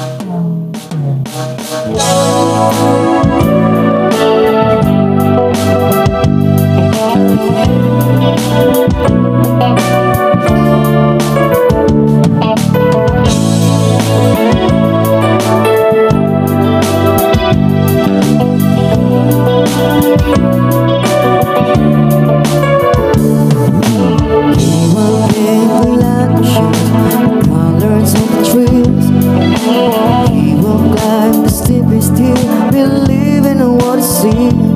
Thank you. see.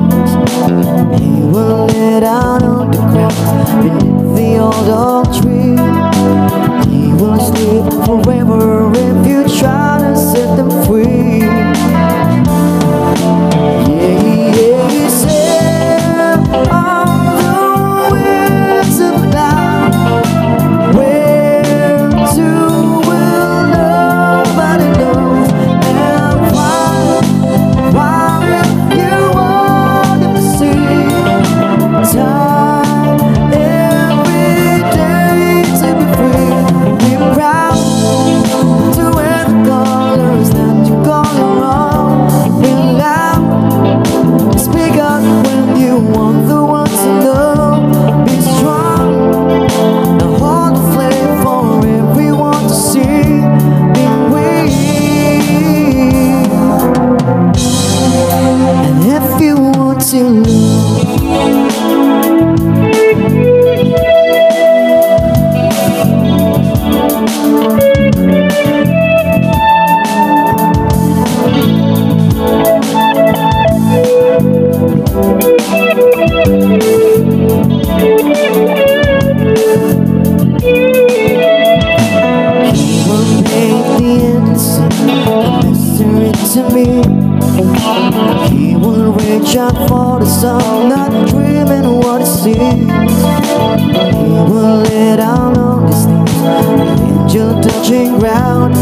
He will reach out for the soul, not dreaming what he sees. He will lay down on his knees, an angel touching ground.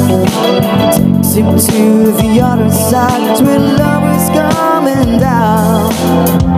Takes him to the other side, where love is coming down.